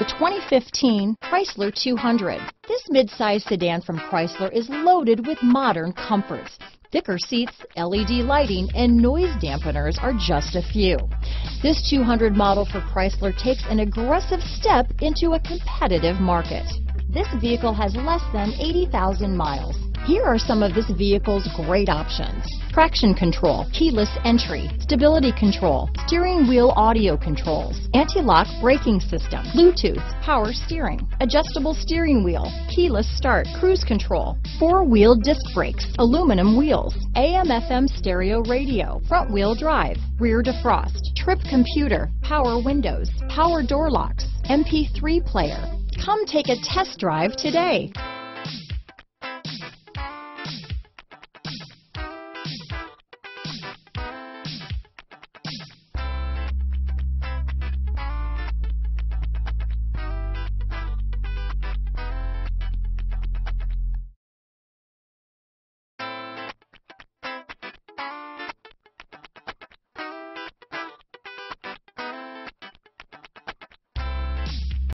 The 2015 Chrysler 200. This midsize sedan from Chrysler is loaded with modern comforts. Thicker seats, LED lighting, and noise dampeners are just a few. This 200 model for Chrysler takes an aggressive step into a competitive market. This vehicle has less than 80,000 miles. Here are some of this vehicle's great options. Traction control, keyless entry, stability control, steering wheel audio controls, anti-lock braking system, Bluetooth, power steering, adjustable steering wheel, keyless start, cruise control, four-wheel disc brakes, aluminum wheels, AM FM stereo radio, front wheel drive, rear defrost, trip computer, power windows, power door locks, MP3 player. Come take a test drive today.